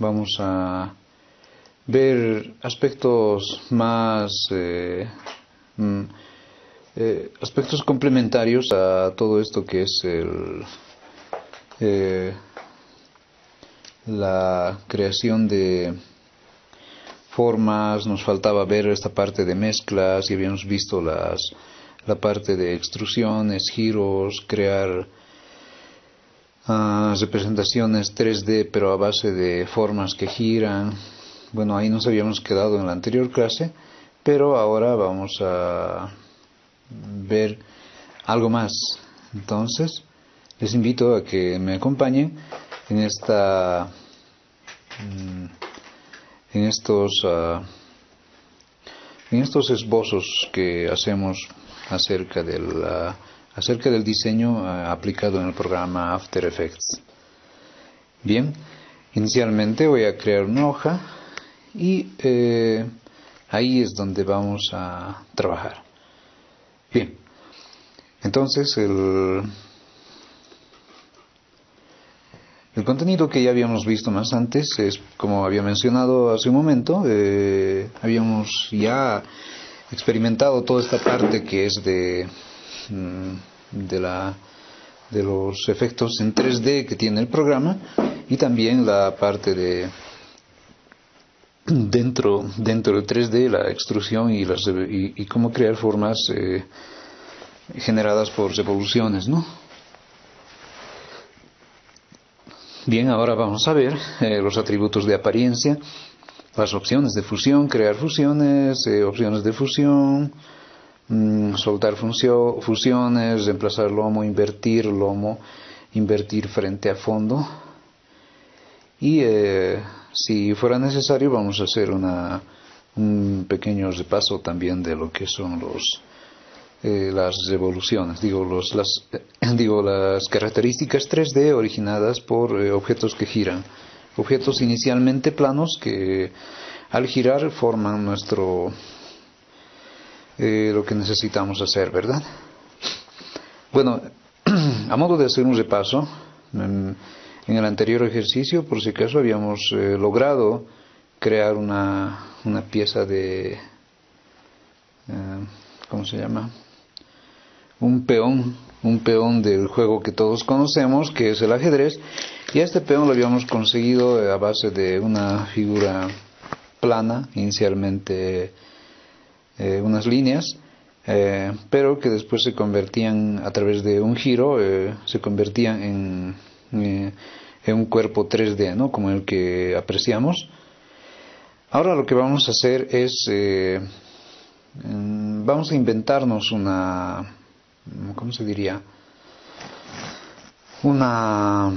vamos a ver aspectos más eh, mm, eh, aspectos complementarios a todo esto que es el eh, la creación de formas, nos faltaba ver esta parte de mezclas y habíamos visto las, la parte de extrusiones, giros, crear representaciones 3D pero a base de formas que giran. Bueno, ahí nos habíamos quedado en la anterior clase, pero ahora vamos a ver algo más. Entonces, les invito a que me acompañen en esta mm, en estos ah, en estos esbozos que hacemos acerca del acerca del diseño ah, aplicado en el programa After Effects. Bien, inicialmente voy a crear una hoja y eh, ahí es donde vamos a trabajar. Bien, entonces el El contenido que ya habíamos visto más antes es, como había mencionado hace un momento, eh, habíamos ya experimentado toda esta parte que es de, mm, de, la, de los efectos en 3D que tiene el programa y también la parte de dentro, dentro del 3D, la extrusión y, las, y, cómo crear formas eh, generadas por revoluciones, ¿no? Bien, ahora vamos a ver eh, los atributos de apariencia, las opciones de fusión, crear fusiones, eh, opciones de fusión, mm, soltar fusiones, reemplazar lomo, invertir lomo, invertir frente a fondo. Y eh, si fuera necesario vamos a hacer una, un pequeño repaso también de lo que son los eh, las revoluciones, digo, los, las, digo, las características 3D originadas por eh, objetos que giran, objetos inicialmente planos que al girar forman nuestro eh, lo que necesitamos hacer, ¿verdad? Bueno, a modo de hacer un repaso, en, el anterior ejercicio, por si acaso, habíamos logrado crear una, una pieza de, ¿cómo se llama? un peón, un peón del juego que todos conocemos, que es el ajedrez, y este peón lo habíamos conseguido a base de una figura plana, inicialmente eh, unas líneas, eh, pero que después se convertían a través de un giro, eh, se convertían en, en, un cuerpo 3D, ¿no? como el que apreciamos. Ahora lo que vamos a hacer es, vamos a inventarnos una, ¿cómo se diría? Una,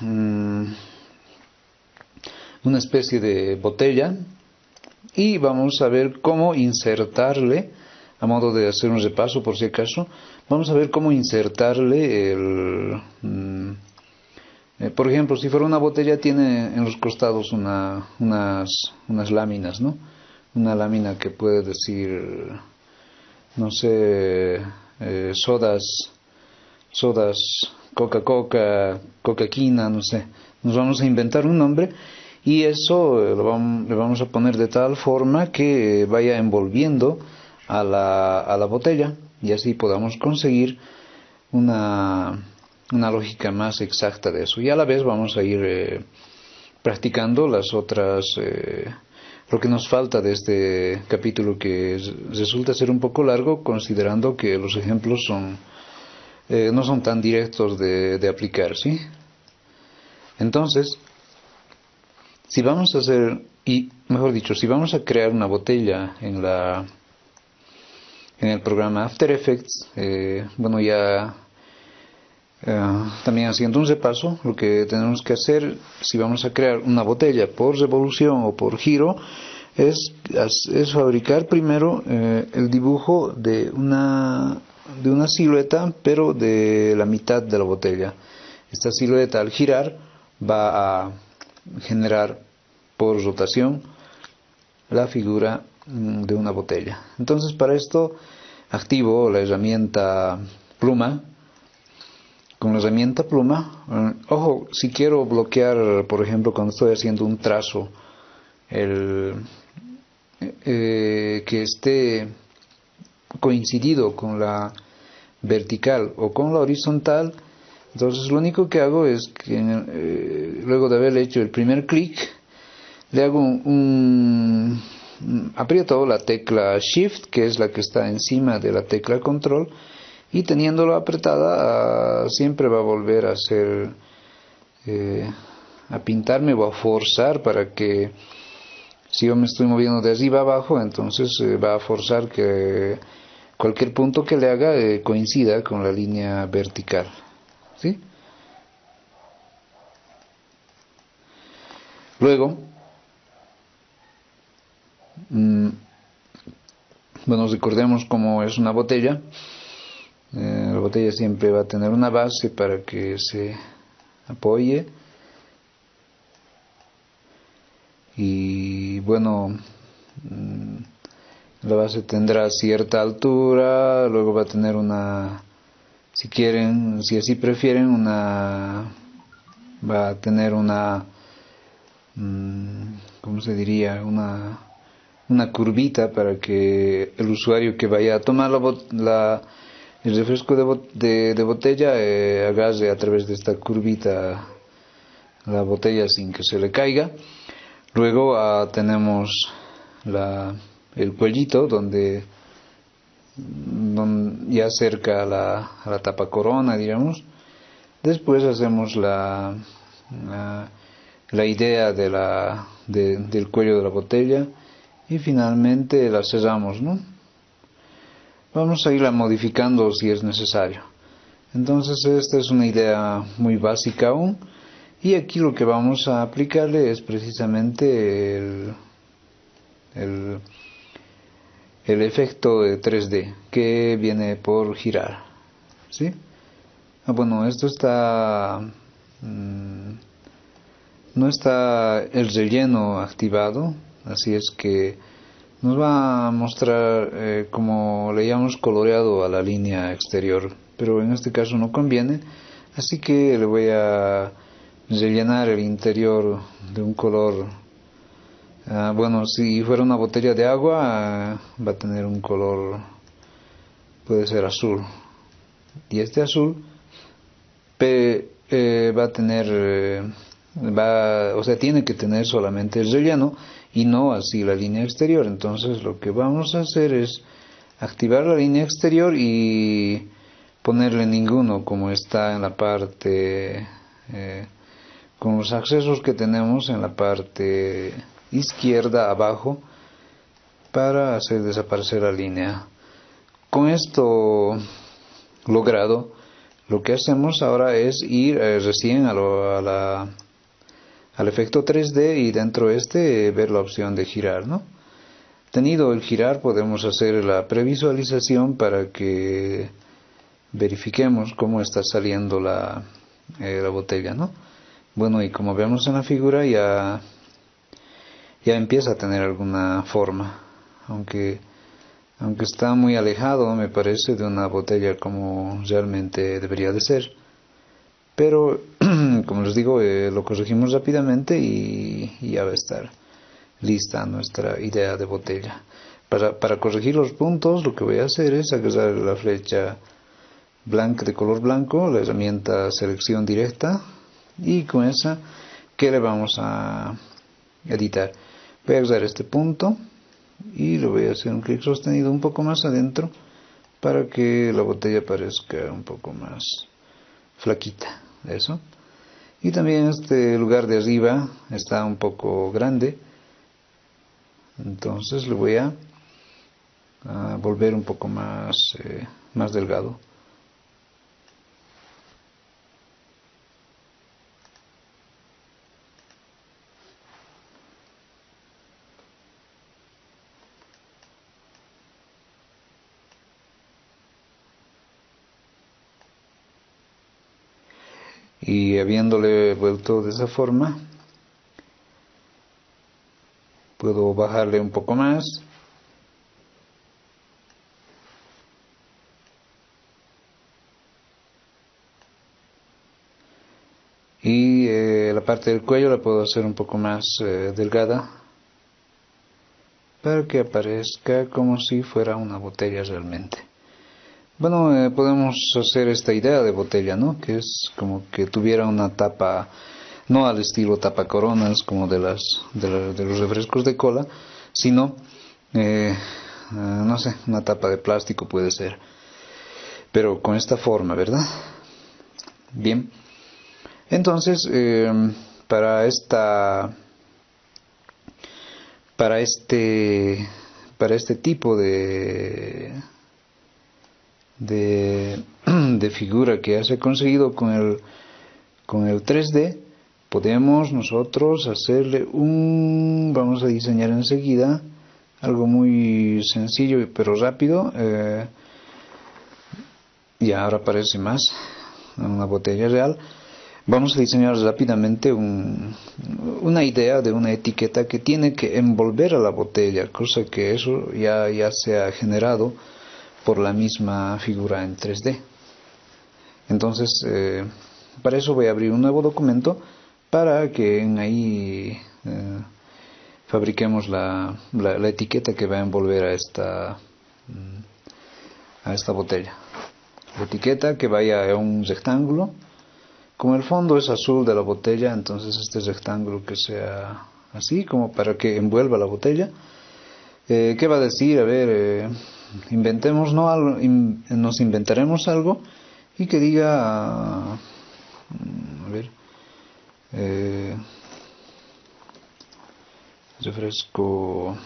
mm, una especie de botella y vamos a ver cómo insertarle, a modo de hacer un repaso por si acaso, vamos a ver cómo insertarle el... Mm, eh, por ejemplo, si fuera una botella tiene en los costados una, unas, unas láminas, ¿no? Una lámina que puede decir, no sé, eh, sodas, sodas, Coca-Coca, Coca-Quina, no sé. Nos vamos a inventar un nombre y eso eh, lo vamos, le vamos a poner de tal forma que vaya envolviendo a la, a la botella y así podamos conseguir una, una lógica más exacta de eso. Y a la vez vamos a ir eh, practicando las otras lo que nos falta de este capítulo que resulta ser un poco largo considerando que los ejemplos son eh, no son tan directos de, de aplicar, ¿sí? Entonces, si vamos a hacer, y mejor dicho, si vamos a crear una botella en la en el programa After Effects, eh, bueno, ya eh, también haciendo un repaso, lo que tenemos que hacer si vamos a crear una botella por revolución o por giro es, es fabricar primero eh, el dibujo de una, de una silueta, pero de la mitad de la botella. Esta silueta al girar va a generar por rotación la figura mm, de una botella. Entonces para esto activo la herramienta pluma con la herramienta pluma, eh, ojo, si quiero bloquear, por ejemplo, cuando estoy haciendo un trazo, el, eh, que esté coincidido con la vertical o con la horizontal, entonces lo único que hago es que eh, luego de haber hecho el primer clic, le hago un, aprieto la tecla Shift, que es la que está encima de la tecla Control, y teniéndolo apretada ah, siempre va a volver a hacer, eh, a pintarme o a forzar para que si yo me estoy moviendo de arriba abajo, entonces eh, va a forzar que cualquier punto que le haga eh, coincida con la línea vertical. ¿sí? Luego, mm, bueno, recordemos cómo es una botella. Eh, la botella siempre va a tener una base para que se apoye. Y bueno, mm, la base tendrá cierta altura, luego va a tener una, si quieren, si así prefieren, una, va a tener una, ¿cómo se diría? Una, una curvita para que el usuario que vaya a tomar la, el refresco de, de, botella eh, agarre a través de esta curvita la botella sin que se le caiga. Luego ah, tenemos la el cuellito donde, ya cerca a la, la tapa corona, digamos. Después hacemos la, la, idea de la, del cuello de la botella y finalmente la cerramos, ¿no? Vamos a irla modificando si es necesario. Entonces esta es una idea muy básica aún y aquí lo que vamos a aplicarle es precisamente el, el el efecto de 3D que viene por girar. ¿Sí? Ah, bueno, esto está... Mm, no está el relleno activado, así es que nos va a mostrar eh, como le llamamos coloreado a la línea exterior, pero en este caso no conviene, así que le voy a rellenar el interior de un color Ah, bueno, si fuera una botella de agua, ah, va a tener un color, puede ser azul. Y este azul eh, va a tener, eh, va, o sea, tiene que tener solamente el relleno y no así la línea exterior. Entonces lo que vamos a hacer es activar la línea exterior y ponerle ninguno como está en la parte, eh, con los accesos que tenemos en la parte izquierda abajo para hacer desaparecer la línea. Con esto logrado, lo que hacemos ahora es ir eh, recién a, la, al efecto 3D y dentro de este ver la opción de girar, ¿no? Tenido el girar podemos hacer la previsualización para que verifiquemos cómo está saliendo la, eh, la botella, ¿no? Bueno, y como vemos en la figura ya ya empieza a tener alguna forma, aunque, aunque está muy alejado, me parece, de una botella como realmente debería de ser. Pero, como les digo, eh, lo corregimos rápidamente y, ya va a estar lista nuestra idea de botella. Para, para corregir los puntos, lo que voy a hacer es agarrar la flecha blanca de color blanco, la herramienta selección directa, y con esa, ¿qué le vamos a editar? Voy a usar este punto y lo voy a hacer un clic sostenido un poco más adentro para que la botella parezca un poco más flaquita. Eso. Y también este lugar de arriba está un poco grande. Entonces le voy a, volver un poco más, eh, más delgado. y habiéndole vuelto de esa forma puedo bajarle un poco más. Y eh, la parte del cuello la puedo hacer un poco más eh, delgada para que aparezca como si fuera una botella realmente. Bueno, eh, podemos hacer esta idea de botella, ¿no? Que es como que tuviera una tapa, no al estilo tapa coronas como de, las, de, los refrescos de cola, sino, eh, no sé, una tapa de plástico puede ser. Pero con esta forma, ¿verdad? Bien. Entonces, para esta para este para este tipo de de, figura que ya se ha conseguido con el con el 3D podemos nosotros hacerle un vamos a diseñar enseguida algo muy sencillo pero rápido eh, y ahora parece más una botella real. Vamos a diseñar rápidamente una idea de una etiqueta que tiene que envolver a la botella, cosa que eso ya, ya se ha generado por la misma figura en 3D. Entonces, eh, para eso voy a abrir un nuevo documento para que en ahí eh, fabriquemos la, la, etiqueta que va a envolver a esta, mm, a esta botella. La etiqueta que vaya a un rectángulo como el fondo es azul de la botella, entonces este rectángulo que sea así, como para que envuelva la botella. Eh, ¿Qué va a decir? A ver, eh, inventemos, ¿no? nos inventaremos algo y que diga, mm, a ver, eh, refresco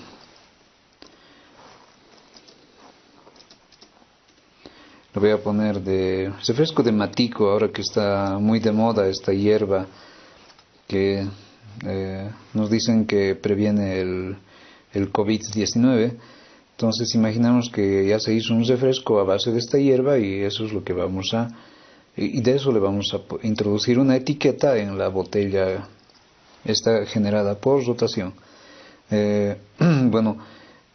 lo voy a poner de refresco de matico, ahora que está muy de moda esta hierba que eh, nos dicen que previene el, el COVID-19. Entonces imaginamos que ya se hizo un refresco a base de esta hierba y eso es lo que vamos a... Y de eso le vamos a introducir una etiqueta en la botella, está generada por rotación. Eh, bueno,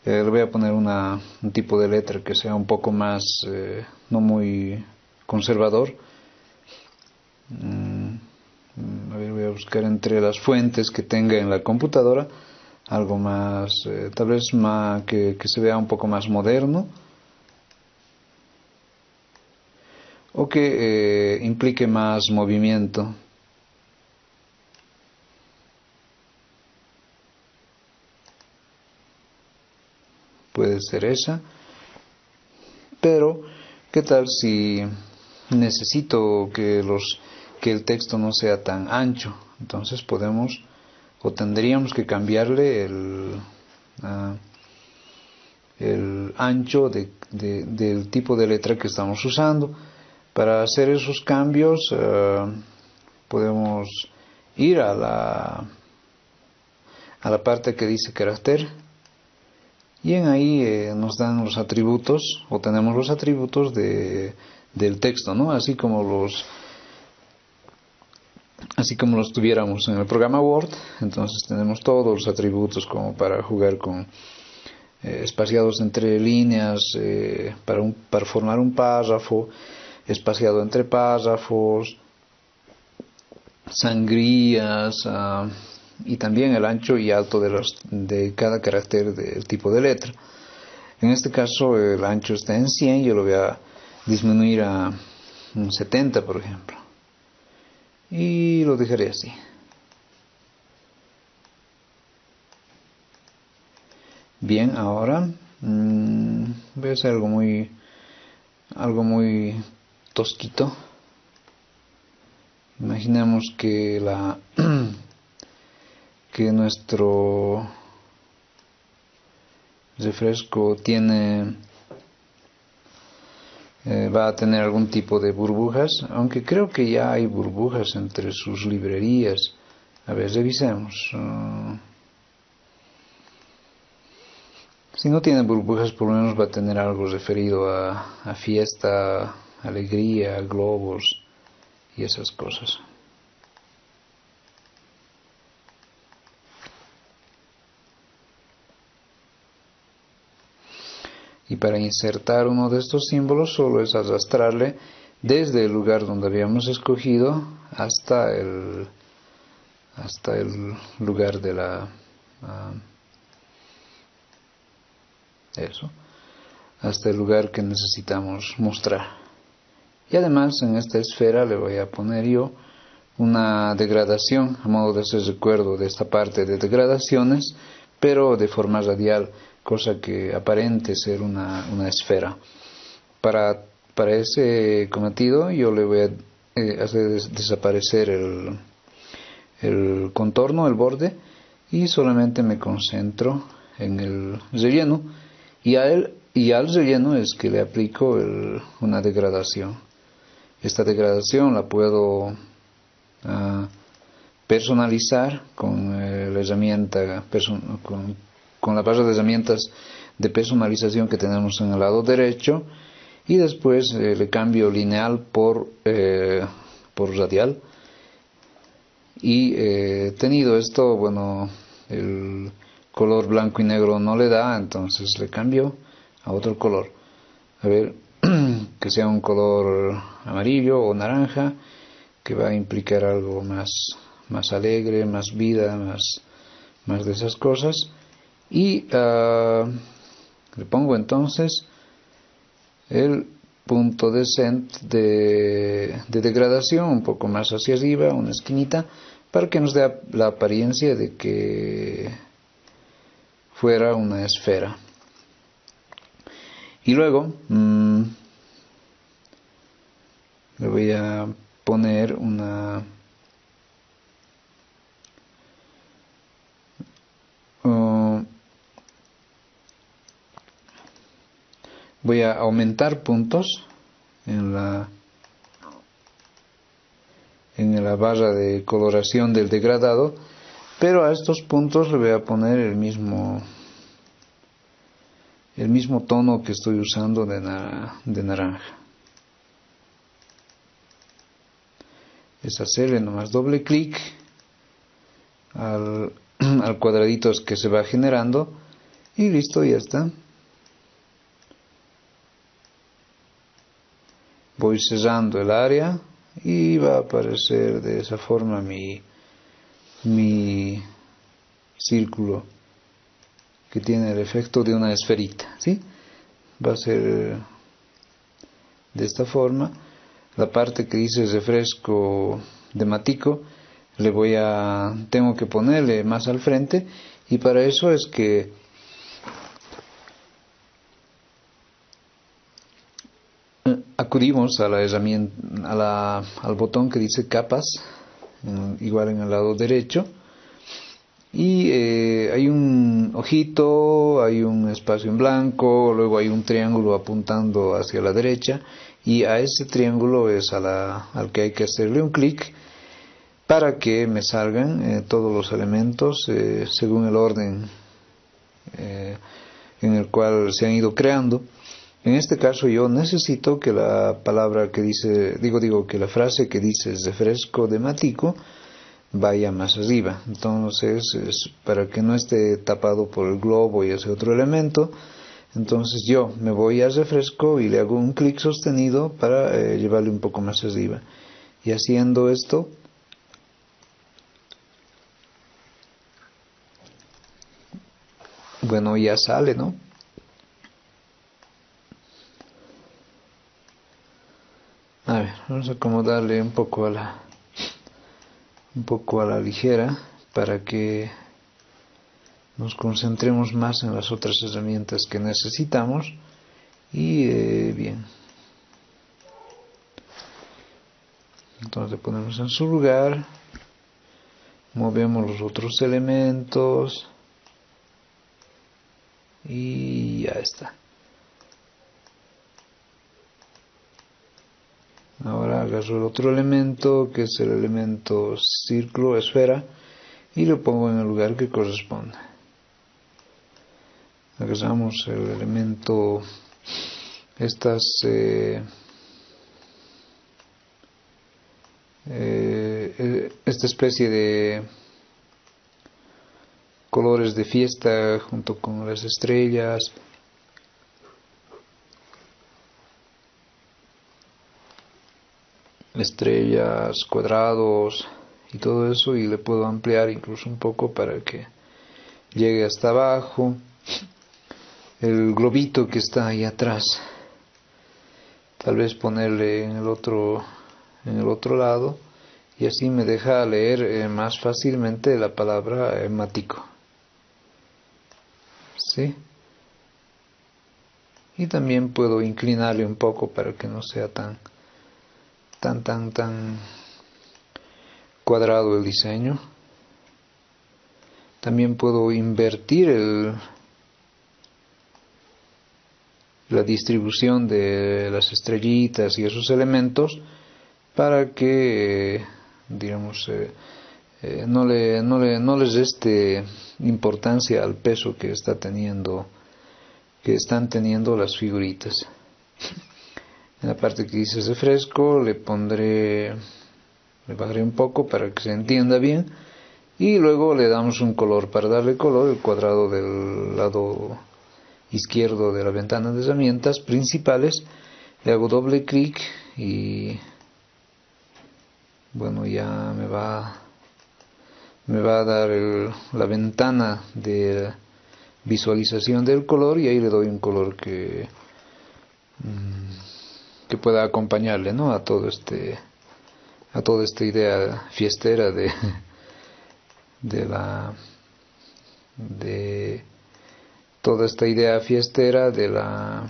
eh, le voy a poner una, un tipo de letra que sea un poco más, eh, no muy conservador. Mm, a ver, voy a buscar entre las fuentes que tenga en la computadora algo más, eh, tal vez más, que, que se vea un poco más moderno. o que implique más movimiento. puede ser esa. Pero, ¿qué tal si necesito que, los, que el texto no sea tan ancho? Entonces podemos o tendríamos que cambiarle el, ah, el ancho de, del tipo de letra que estamos usando. Para hacer esos cambios ah, podemos ir a la, a la parte que dice carácter y en ahí eh, nos dan los atributos o tenemos los atributos de, del texto, ¿no? Así como los así como los tuviéramos en el programa Word, entonces tenemos todos los atributos como para jugar con eh, espaciados entre líneas, eh, para, un, para formar un párrafo, espaciado entre párrafos, sangrías, ah, y también el ancho y alto de, los, de cada carácter del tipo de letra. En este caso el ancho está en 100, yo lo voy a disminuir a un 70 por ejemplo. Y lo dejaré así. Bien, ahora mmm, voy algo muy algo muy tosquito. Imaginemos que la que nuestro refresco tiene eh, va a tener algún tipo de burbujas, aunque creo que ya hay burbujas entre sus librerías. A ver, revisemos. Uh, si no tiene burbujas, por lo menos va a tener algo referido a, a fiesta, alegría, globos y esas cosas. Y para insertar uno de estos símbolos solo es arrastrarle desde el lugar donde habíamos escogido hasta el hasta el lugar de la ah, eso hasta el lugar que necesitamos mostrar. Y además en esta esfera le voy a poner yo una degradación a modo de hacer recuerdo de esta parte de degradaciones pero de forma radial cosa que aparente ser una, una esfera para, para ese cometido yo le voy a eh, hacer desaparecer el, el contorno, el borde, y solamente me concentro en el relleno y, a él, y al relleno es que le aplico una degradación. Esta degradación la puedo ah, personalizar con eh, la herramienta, con, con la base de herramientas de personalización que tenemos en el lado derecho y después eh, le cambio lineal por, eh, por radial y eh, tenido esto, bueno, el color blanco y negro no le da, entonces le cambio a otro color. A ver, que sea un color amarillo o naranja, que va a implicar algo más, más alegre, más vida, más, más de esas cosas. Y uh, le pongo entonces el punto descent de, de degradación un poco más hacia arriba, una esquinita, para que nos dé la apariencia de que fuera una esfera. Y luego mm, le voy a poner una voy a aumentar puntos en la en la barra de coloración del degradado pero a estos puntos le voy a poner el mismo el mismo tono que estoy usando de, de naranja. Es hacerle nomás doble clic al, al cuadradito que se va generando y listo ya está voy cerrando el área y va a aparecer de esa forma mi, mi círculo que tiene el efecto de una esferita, ¿sí? Va a ser de esta forma. La parte que dice refresco de matico le voy a tengo que ponerle más al frente y para eso es que acudimos a la herramienta, al botón que dice capas, igual en el lado derecho, y eh, hay un ojito, hay un espacio en blanco, luego hay un triángulo apuntando hacia la derecha, y a ese triángulo es al que hay que hacerle un clic para que me salgan eh, todos los elementos eh, según el orden en el cual se han ido creando. En este caso yo necesito que la palabra que dice, digo, digo, que la frase que dice refresco de matico vaya más arriba. Entonces, es para que no esté tapado por el globo y ese otro elemento, entonces yo me voy a refresco y le hago un clic sostenido para eh, llevarle un poco más arriba. Y haciendo esto, bueno, ya sale, ¿no? A ver, vamos a acomodarle un poco a la un poco a la ligera para que nos concentremos más en las otras herramientas que necesitamos. Y eh, bien. Entonces le ponemos en su lugar. Movemos los otros elementos. Y ya está Ahora agarro el otro elemento, que es el elemento círculo, esfera, y lo pongo en el lugar que corresponde. Agarramos el elemento, estas, eh, eh, esta especie de colores de fiesta junto con las estrellas, estrellas, cuadrados, y todo eso y le puedo ampliar incluso un poco para que llegue hasta abajo. El globito que está ahí atrás. Tal vez ponerle en el otro en el otro lado y así me deja leer eh, más fácilmente la palabra hemático. ¿sí? y también puedo inclinarle un poco para que no sea tan tan tan tan cuadrado el diseño. También puedo invertir el, la distribución de las estrellitas y esos elementos para que digamos eh, eh, no, le, no, le, no les deste importancia al peso que está teniendo que están teniendo las figuritas en la parte que dice refresco le pondré le bajaré un poco para que se entienda bien. Y luego le damos un color para darle color el cuadrado del lado izquierdo de la ventana de herramientas principales. Le hago doble clic y bueno ya me va me va a dar la ventana de visualización del color y ahí le doy un color que mm, que pueda acompañarle ¿no? a todo este a toda esta idea fiestera de de la de toda esta idea fiestera de la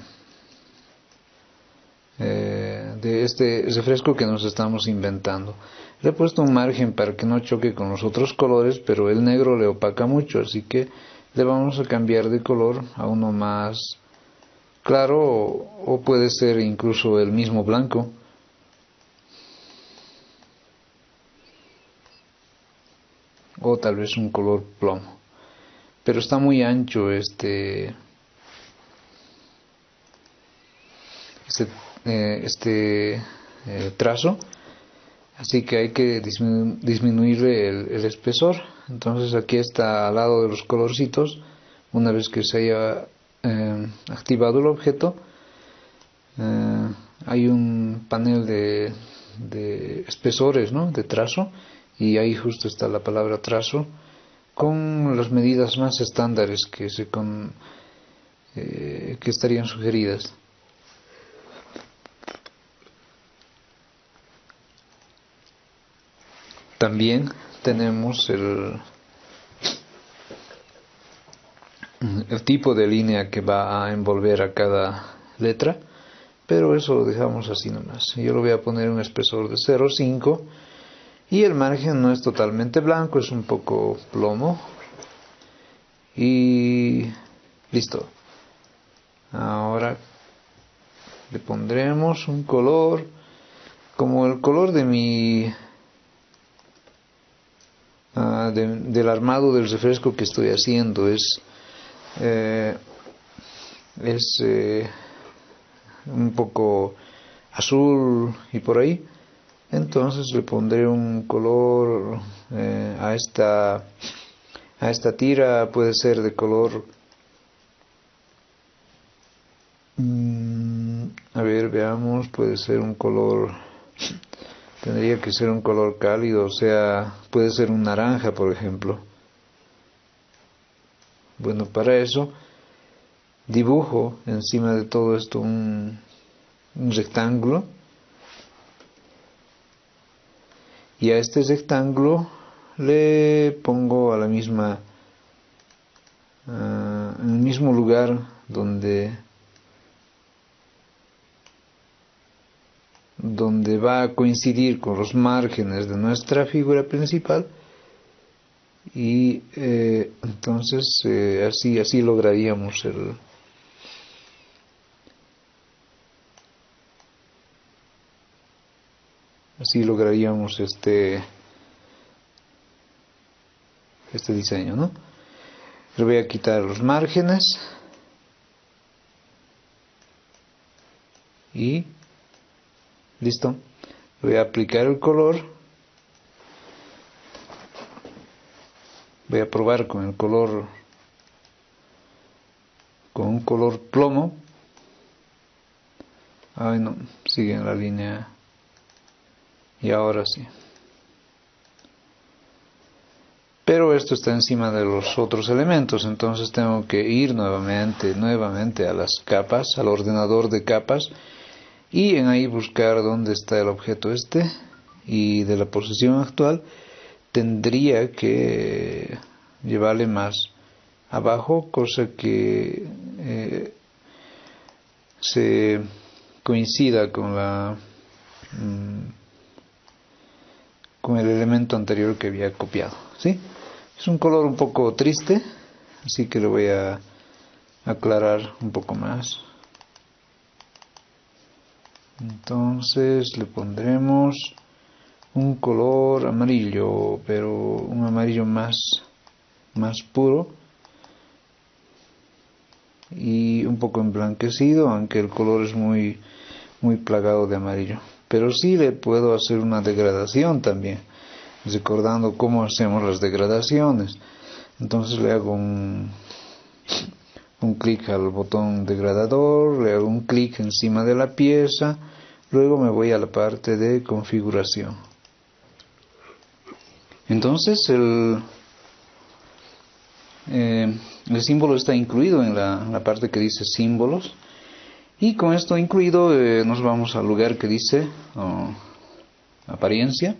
eh, de este refresco que nos estamos inventando le he puesto un margen para que no choque con los otros colores pero el negro le opaca mucho así que le vamos a cambiar de color a uno más claro o, puede ser incluso el mismo blanco. O tal vez un color plomo. Pero está muy ancho este este, eh, este eh, trazo. Así que hay que disminuirle el, espesor. Entonces aquí está al lado de los colorcitos. Una vez que se haya eh, activado el objeto eh, hay un panel de, espesores ¿no? de trazo y ahí justo está la palabra trazo con las medidas más estándares que se con, eh, que estarían sugeridas También tenemos el, el tipo de línea que va a envolver a cada letra, pero eso lo dejamos así nomás. Yo lo voy a poner un espesor de 0,5 y el margen no es totalmente blanco, es un poco plomo. Y listo. Ahora le pondremos un color como el color de mi Ah, del armado del refresco que estoy haciendo es eh, es eh, un poco azul y por ahí entonces le pondré un color eh, a esta a esta tira puede ser de color mm, a ver veamos puede ser un color Tendría que ser un color cálido, o sea, puede ser un naranja, por ejemplo. Bueno, para eso dibujo encima de todo esto un, rectángulo. Y a este rectángulo le pongo a la misma ah, en el mismo lugar donde donde va a coincidir con los márgenes de nuestra figura principal y eh, entonces eh, así así lograríamos el así lograríamos este este diseño no le voy a quitar los márgenes. Y listo. Voy a aplicar el color voy a probar con el color con un color plomo. Ay no sigue en la línea. Y ahora sí. Pero esto está encima de los otros elementos, entonces tengo que ir nuevamente, nuevamente a las capas, al ordenador de capas y en ahí buscar dónde está el objeto este y de la posición actual tendría que llevarle más abajo, cosa que eh, se coincida con la mm, con el elemento anterior que había copiado, ¿sí? Es un color un poco triste, así que lo voy a aclarar un poco más. Entonces le pondremos un color amarillo, pero un amarillo más, más puro y un poco emblanquecido, aunque el color es muy, muy plagado de amarillo. Pero sí le puedo hacer una degradación también recordando cómo hacemos las degradaciones. Entonces le hago un, un clic al botón degradador, le hago un clic encima de la pieza, luego me voy a la parte de configuración. Entonces el, eh, el símbolo está incluido en la, parte que dice símbolos y con esto incluido eh, nos vamos al lugar que dice oh, apariencia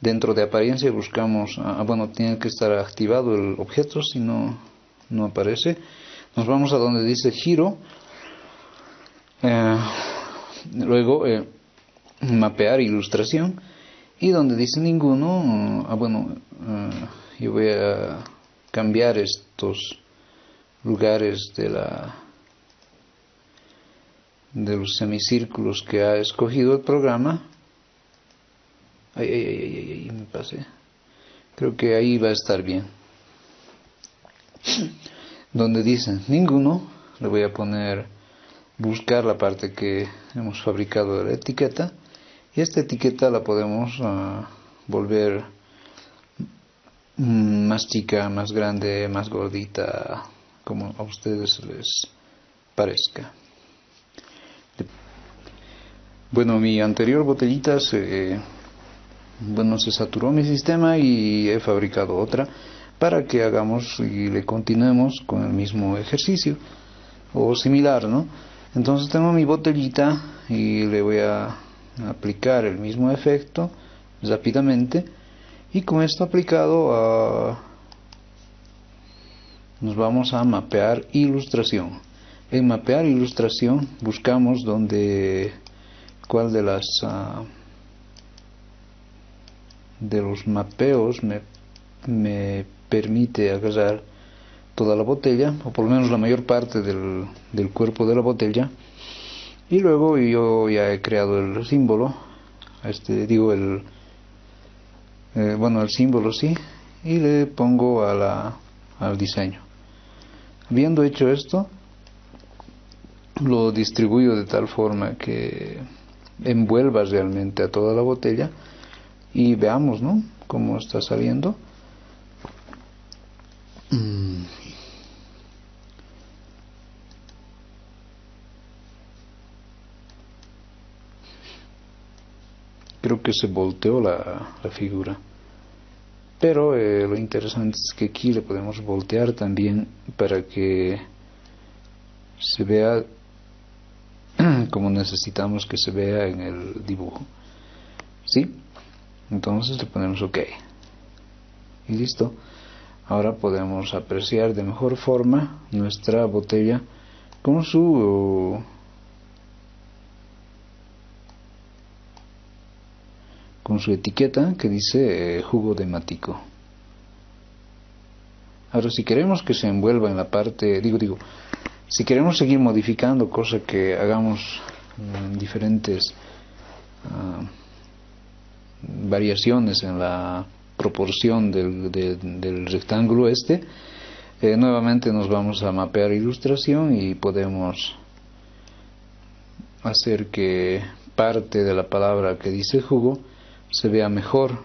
Dentro de apariencia buscamos, ah, bueno, tiene que estar activado el objeto, si no, no aparece. Nos vamos a donde dice giro. Eh, luego, mapear ilustración. Y donde dice ninguno, ah, bueno, eh, yo voy a cambiar estos lugares de la de los semicírculos que ha escogido el programa Ay, ay, ay, ay, me pasé. Creo que ahí va a estar bien. Donde dice ninguno, le voy a poner buscar la parte que hemos fabricado de la etiqueta. Y esta etiqueta la podemos ah, volver más chica, más grande, más gordita, como a ustedes les parezca. Bueno, mi anterior botellita se bueno, se saturó mi sistema y he fabricado otra para que hagamos y le continuemos con el mismo ejercicio o similar, ¿no? Entonces tengo mi botellita y le voy a aplicar el mismo efecto rápidamente y con esto aplicado nos vamos a mapear ilustración. En mapear ilustración buscamos donde cuál de las ah, de los mapeos me, me permite agarrar toda la botella, o por lo menos la mayor parte del, del cuerpo de la botella, y luego yo ya he creado el símbolo, este digo el, eh, bueno el símbolo sí, y le pongo a la, al diseño. Habiendo hecho esto, lo distribuyo de tal forma que envuelva realmente a toda la botella y veamos, ¿no? Cómo está saliendo. Mm. Creo que se volteó la, la figura. Pero eh, lo interesante es que aquí le podemos voltear también para que se vea como necesitamos que se vea en el dibujo. ¿Sí? entonces le ponemos ok y listo ahora podemos apreciar de mejor forma nuestra botella con su con su etiqueta que dice eh, jugo de matico. Ahora si queremos que se envuelva en la parte digo digo si queremos seguir modificando cosa que hagamos en diferentes ah, variaciones en la proporción del, del rectángulo este, eh, nuevamente nos vamos a mapear ilustración y podemos hacer que parte de la palabra que dice jugo se vea mejor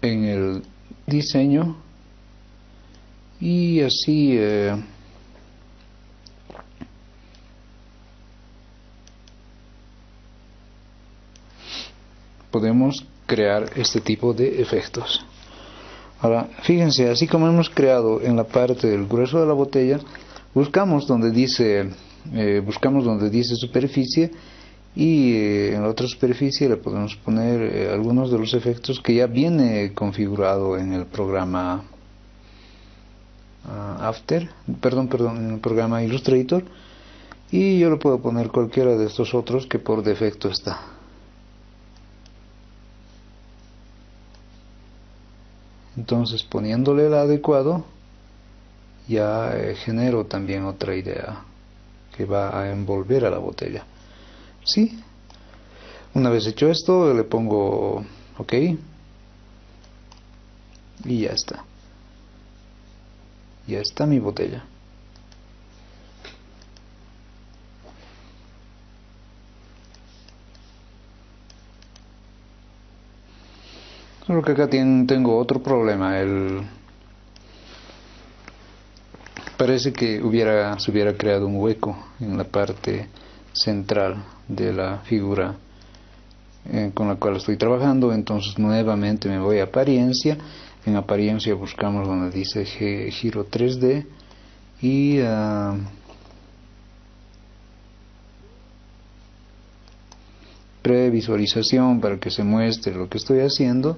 en el diseño y así eh, podemos crear este tipo de efectos. Ahora, fíjense, así como hemos creado en la parte del grueso de la botella, buscamos donde dice, eh, buscamos donde dice superficie y eh, en la otra superficie le podemos poner eh, algunos de los efectos que ya viene configurado en el programa ah, After, perdón, perdón, en el programa Illustrator y yo le puedo poner cualquiera de estos otros que por defecto está. Entonces poniéndole el adecuado ya eh, genero también otra idea que va a envolver a la botella. ¿Sí? Una vez hecho esto le pongo OK y ya está. Ya está mi botella. Solo que acá tengo otro problema. El... Parece que hubiera, se hubiera creado un hueco en la parte central de la figura eh, con la cual estoy trabajando. Entonces nuevamente me voy a apariencia. En apariencia buscamos donde dice giro 3D y uh, previsualización para que se muestre lo que estoy haciendo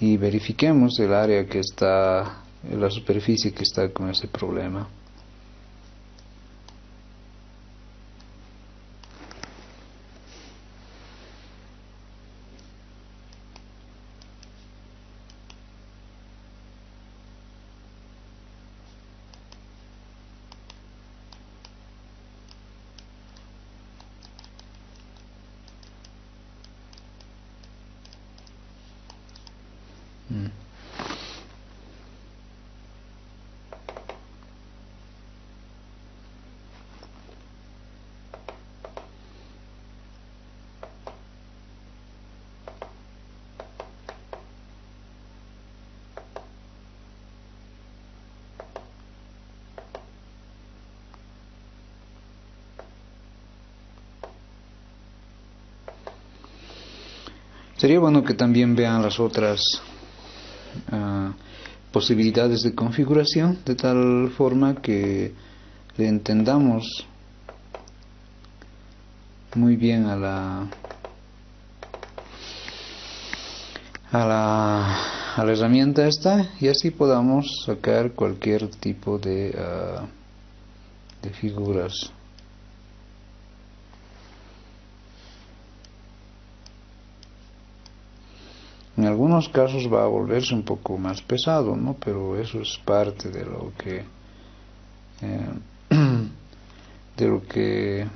y verifiquemos el área que está, la superficie que está con ese problema. Sería bueno que también vean las otras ah, posibilidades de configuración de tal forma que le entendamos muy bien a la a la, a la herramienta esta y así podamos sacar cualquier tipo de, ah, de figuras En algunos casos va a volverse un poco más pesado, ¿no? Pero eso es parte de lo que eh, de lo que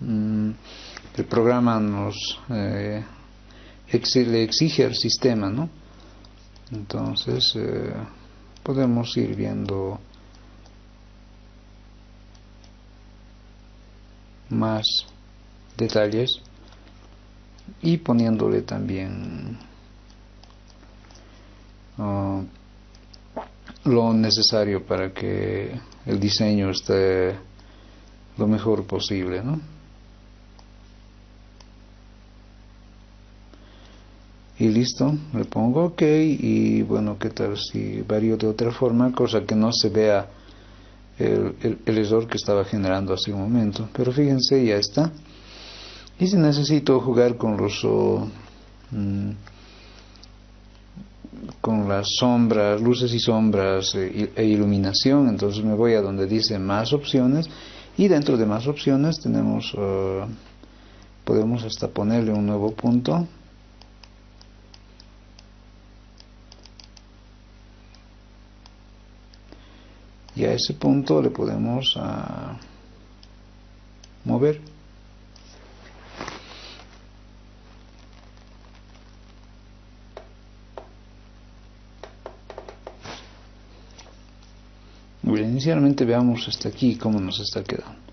mm, el programa nos eh, le exige al sistema, ¿no? Entonces eh, podemos ir viendo más detalles y poniéndole también lo necesario para que el diseño esté lo mejor posible, ¿no? Y listo, le pongo OK y bueno, ¿qué tal si varío de otra forma? Cosa que no se vea el, el, error que estaba generando hace un momento. Pero fíjense, ya está. Y si necesito jugar con los... Mm, con las sombras, luces y sombras eh, e iluminación, entonces me voy a donde dice más opciones y dentro de más opciones tenemos, eh, podemos hasta ponerle un nuevo punto. Y a ese punto le podemos ah, mover. Inicialmente veamos hasta aquí cómo nos está quedando.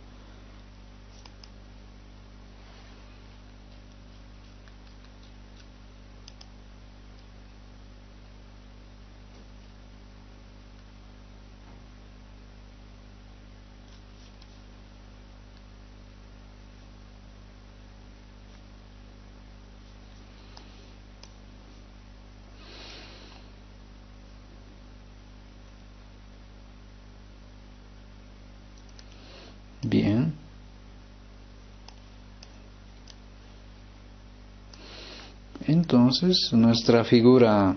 Entonces, nuestra figura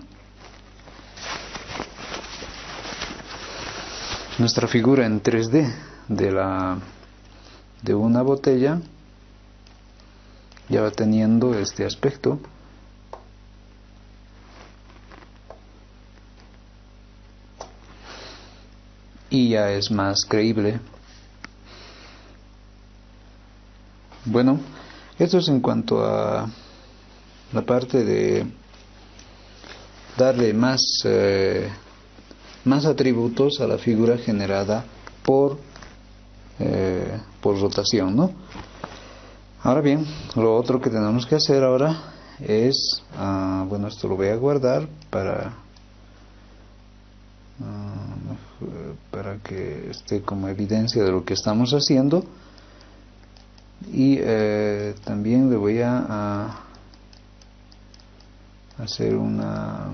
nuestra figura en 3D de la de una botella ya va teniendo este aspecto. Y ya es más creíble. Bueno esto es en cuanto a la parte de darle más eh, más atributos a la figura generada por eh, por rotación ¿no? ahora bien lo otro que tenemos que hacer ahora es ah, bueno esto lo voy a guardar para ah, para que esté como evidencia de lo que estamos haciendo y eh, también le voy a hacer una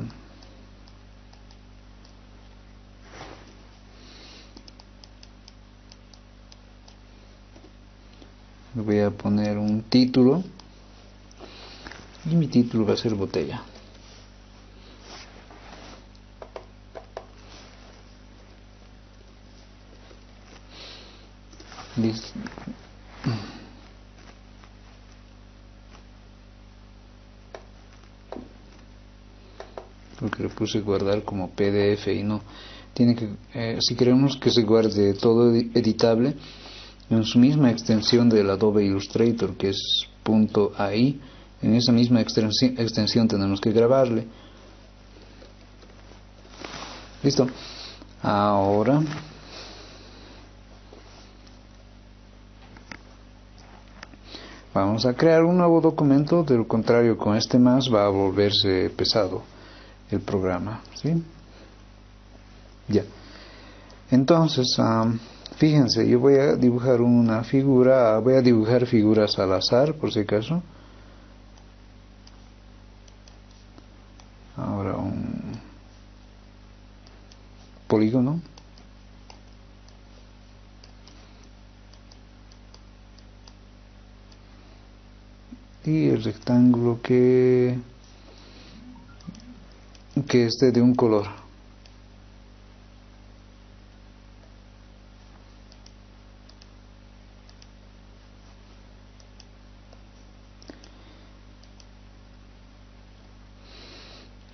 voy a poner un título y mi título va a ser botella. Porque le puse guardar como PDF y no. Tiene que eh, si queremos que se guarde todo editable en su misma extensión del Adobe Illustrator que es .ai en esa misma extensión tenemos que grabarle. Listo. Ahora vamos a crear un nuevo documento. De lo contrario con este más va a volverse pesado el programa. ¿sí? Ya. Entonces, fíjense, yo voy a dibujar una figura, voy a dibujar figuras al azar, por si acaso. Ahora un polígono. Y el rectángulo que que esté de un color.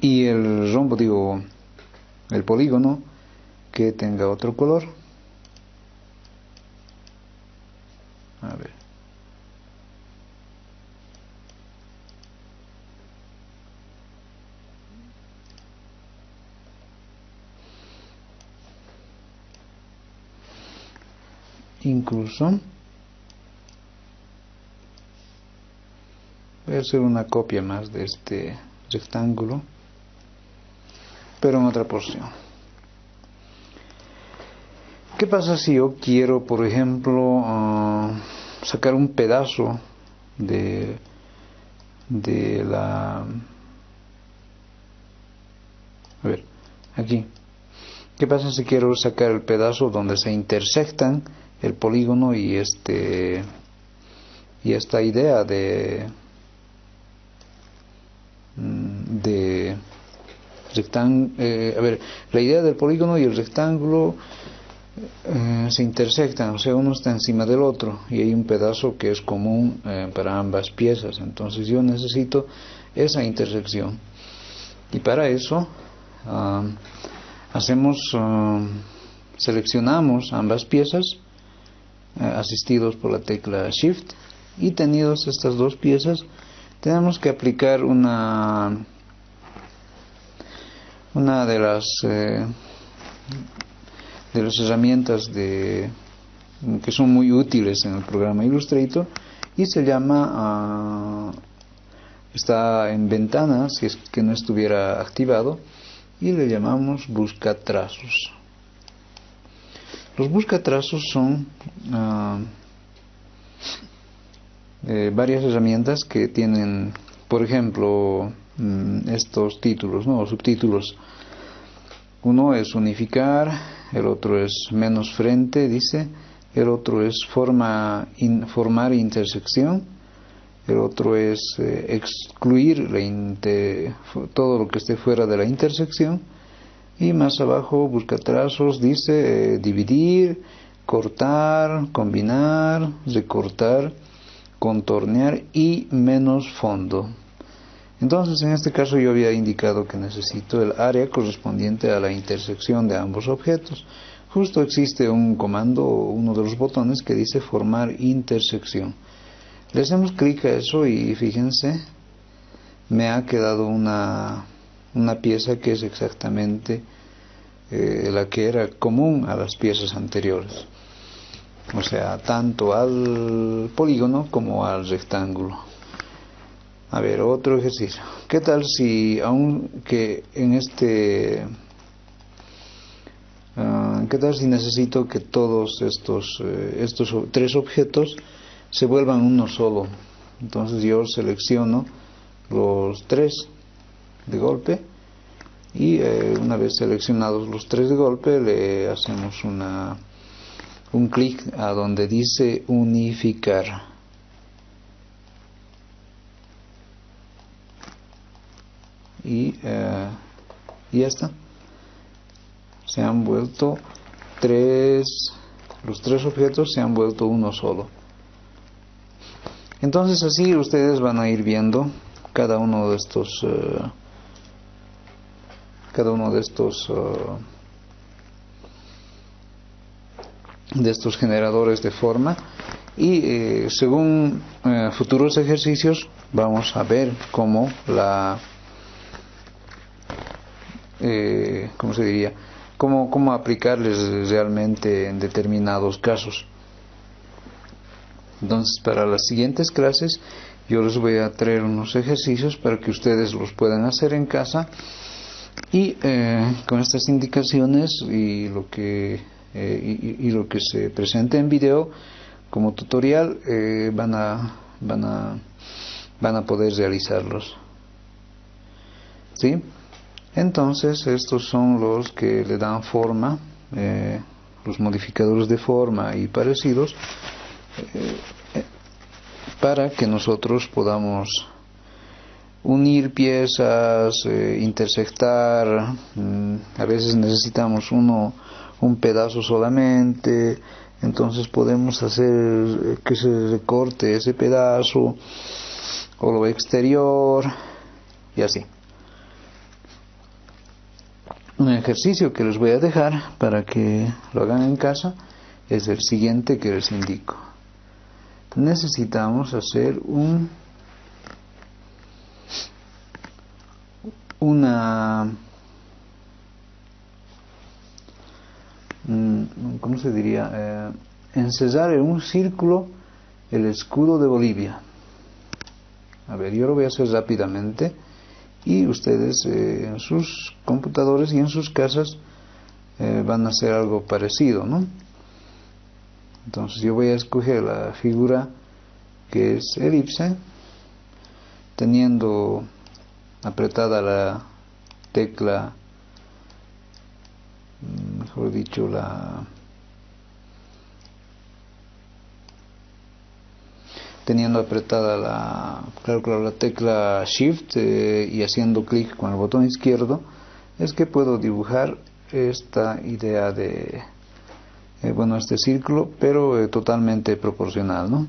Y el rombo, digo, el polígono que tenga otro color. A ver. Incluso. Voy a hacer una copia más de este rectángulo pero en otra porción. ¿qué pasa si yo quiero por ejemplo ah, sacar un pedazo de de la a ver aquí ¿qué pasa si quiero sacar el pedazo donde se intersectan el polígono y este y esta idea de mm, de eh, a ver la idea del polígono y el rectángulo eh, se intersectan o sea uno está encima del otro y hay un pedazo que es común eh, para ambas piezas. Entonces yo necesito esa intersección. Y para eso ah, hacemos ah, seleccionamos ambas piezas asistidos por la tecla Shift y tenidos estas dos piezas tenemos que aplicar una una de las eh, de las herramientas de que son muy útiles en el programa Illustrator y se llama ah, está en ventana si es que no estuviera activado y le llamamos busca trazos los buscatrazos son eh, varias herramientas que tienen, por ejemplo, mm, estos títulos, ¿no? Subtítulos. Uno es unificar, el otro es menos frente, dice, el otro es forma, formar intersección, el otro es eh, excluir todo lo que esté fuera de la intersección, y más abajo busca trazos, dice eh, dividir, cortar, combinar, recortar, contornear y menos fondo. Entonces, en este caso yo había indicado que necesito el área correspondiente a la intersección de ambos objetos. Justo existe un comando, uno de los botones que dice formar intersección. Le hacemos clic a eso y fíjense, me ha quedado una, una pieza que es exactamente eh, la que era común a las piezas anteriores. O sea, tanto al polígono como al rectángulo. A ver, otro ejercicio. ¿Qué tal si, aunque en este... Ah, ¿Qué tal si necesito que todos estos, eh, estos tres objetos se vuelvan uno solo? Entonces yo selecciono los tres de golpe y eh, una vez seleccionados los tres de golpe le hacemos una, un clic a donde dice unificar. y, eh, ya está. Se han vuelto tres, los tres objetos se han vuelto uno solo. Entonces así ustedes van a ir viendo cada uno de estos, eh, cada uno de estos, eh, de estos generadores de forma y según futuros ejercicios vamos a ver cómo la eh, ¿cómo se diría? Cómo, cómo aplicarles realmente en determinados casos. Entonces, para las siguientes clases, yo les voy a traer unos ejercicios para que ustedes los puedan hacer en casa y eh, con estas indicaciones y lo que eh, y, lo que se presente en video como tutorial eh, van a van a van a poder realizarlos ¿sí? Entonces estos son los que le dan forma, los modificadores de forma y parecidos, para que nosotros podamos unir piezas, eh, intersectar, mm, a veces necesitamos uno, un pedazo solamente, entonces podemos hacer que se recorte ese pedazo o lo exterior y así. Un ejercicio que les voy a dejar para que lo hagan en casa es el siguiente que les indico. Necesitamos hacer un una mm, ¿cómo se diría? Eh, en un círculo el escudo de Bolivia. A ver, yo lo voy a hacer rápidamente y ustedes eh, en sus computadores y en sus casas eh, van a hacer algo parecido, ¿no? Entonces yo voy a escoger la figura que es elipse, teniendo apretada la tecla, mejor dicho, la teniendo apretada la, claro, la tecla Shift eh, y haciendo clic con el botón izquierdo, es que puedo dibujar esta idea de, eh, bueno, este círculo, pero eh, totalmente proporcional, ¿no?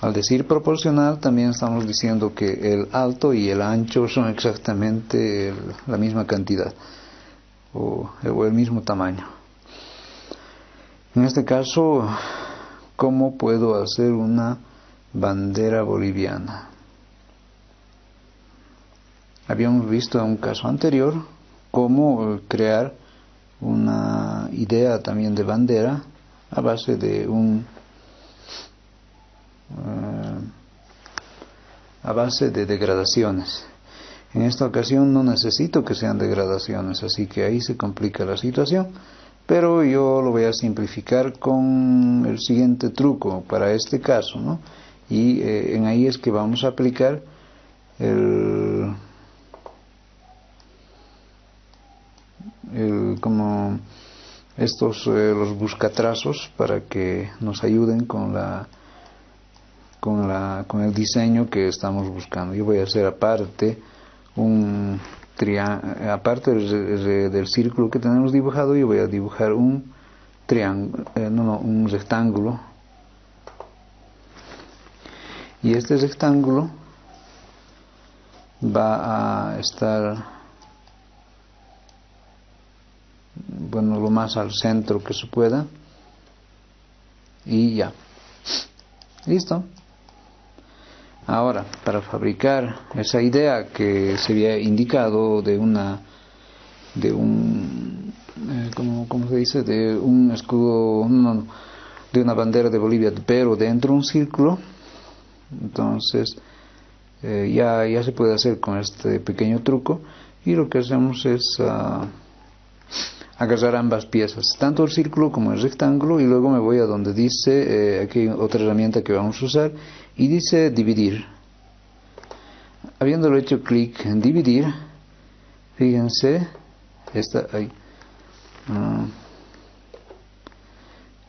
Al decir proporcional también estamos diciendo que el alto y el ancho son exactamente la misma cantidad o el mismo tamaño. En este caso, ¿cómo puedo hacer una bandera boliviana. Habíamos visto en un caso anterior cómo crear una idea también de bandera a base de un eh, a base de degradaciones. En esta ocasión no necesito que sean degradaciones, así que ahí se complica la situación, pero yo lo voy a simplificar con el siguiente truco para este caso, ¿no? y eh, en ahí es que vamos a aplicar el, como estos eh, los buscatrazos para que nos ayuden con la con la con el diseño que estamos buscando yo voy a hacer aparte un aparte del, círculo que tenemos dibujado yo voy a dibujar un triángulo eh, no, no un rectángulo y este rectángulo va a estar bueno, lo más al centro que se pueda. Y ya. Listo. Ahora, para fabricar esa idea que se había indicado de una, de un, eh, ¿cómo, se dice? De un escudo, de una bandera de Bolivia, pero dentro de un círculo, entonces eh, ya, ya se puede hacer con este pequeño truco y lo que hacemos es... Ah, agarrar ambas piezas, tanto el círculo como el rectángulo, y luego me voy a donde dice, eh, aquí hay otra herramienta que vamos a usar, y dice dividir. Habiéndolo hecho clic en dividir, fíjense, esta, ahí, ah,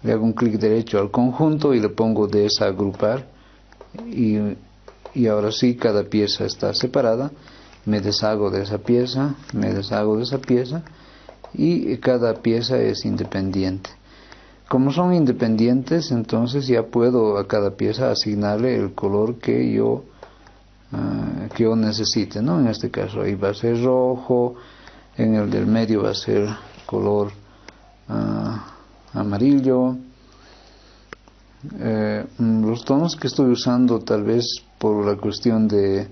le hago un clic derecho al conjunto y le pongo desagrupar, y, y ahora sí cada pieza está separada, me deshago de esa pieza, me deshago de esa pieza, y cada pieza es independiente. Como son independientes, entonces ya puedo a cada pieza asignarle el color que yo ah, que yo necesite, ¿no? En este caso ahí va a ser rojo, en el del medio va a ser color ah, amarillo. Eh, los tonos que estoy usando tal vez por la cuestión de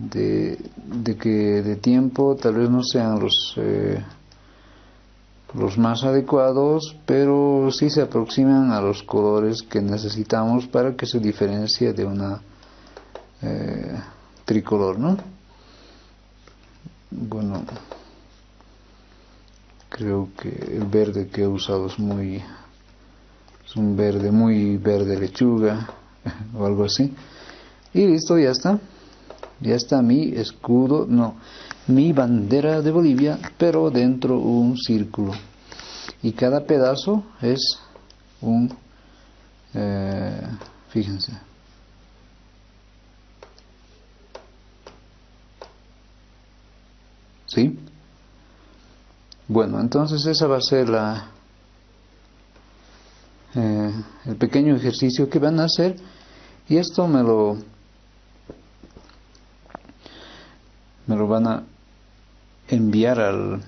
de, de que de tiempo tal vez no sean los eh, los más adecuados pero sí se aproximan a los colores que necesitamos para que se diferencie de una eh, tricolor no bueno creo que el verde que he usado es muy es un verde muy verde lechuga o algo así. Y listo ya está ya está mi escudo, no, mi bandera de Bolivia, pero dentro un círculo. Y cada pedazo es un, eh, fíjense, ¿sí? Bueno, entonces esa va a ser la, eh, el pequeño ejercicio que van a hacer y esto me lo me lo van a enviar al,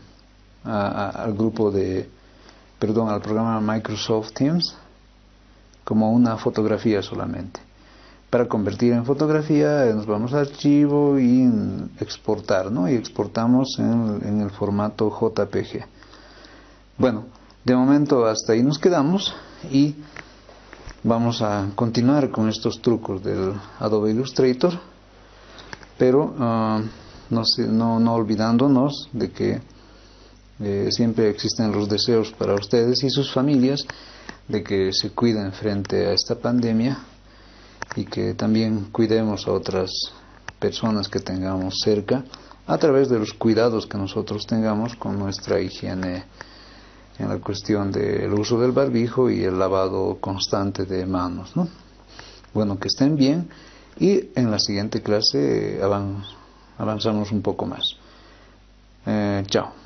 al grupo de, perdón, al programa Microsoft Teams como una fotografía solamente. Para convertir en fotografía nos vamos a archivo y exportar, ¿no? Y exportamos en, en el formato JPG. Bueno, de momento hasta ahí nos quedamos y vamos a continuar con estos trucos del Adobe Illustrator, pero uh, no, no, olvidándonos de que eh, siempre existen los deseos para ustedes y sus familias de que se cuiden frente a esta pandemia y que también cuidemos a otras personas que tengamos cerca a través de los cuidados que nosotros tengamos con nuestra higiene en la cuestión del uso del barbijo y el lavado constante de manos. ¿no? Bueno, que estén bien y en la siguiente clase avanzamos avanzamos un poco más. Eh, chao.